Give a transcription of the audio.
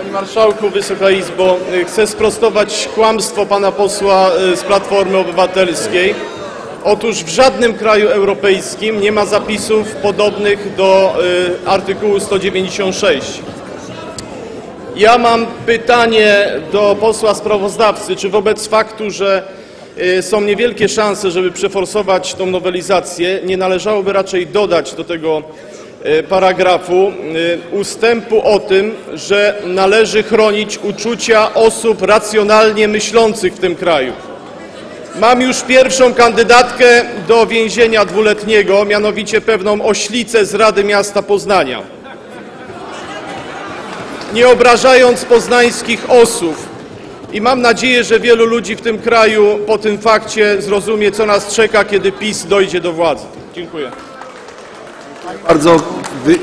Panie Marszałku, Wysoka Izbo, y, chcę sprostować kłamstwo pana posła y, z Platformy Obywatelskiej. Otóż w żadnym kraju europejskim nie ma zapisów podobnych do y, artykułu 196. Ja mam pytanie do posła sprawozdawcy, czy wobec faktu, że są niewielkie szanse, żeby przeforsować tą nowelizację, nie należałoby raczej dodać do tego paragrafu y, ustępu o tym, że należy chronić uczucia osób racjonalnie myślących w tym kraju. Mam już pierwszą kandydatkę do więzienia dwuletniego, mianowicie pewną oślicę z Rady Miasta Poznania nie obrażając poznańskich osób. I mam nadzieję, że wielu ludzi w tym kraju po tym fakcie zrozumie, co nas czeka, kiedy PiS dojdzie do władzy. Dziękuję bardzo wy...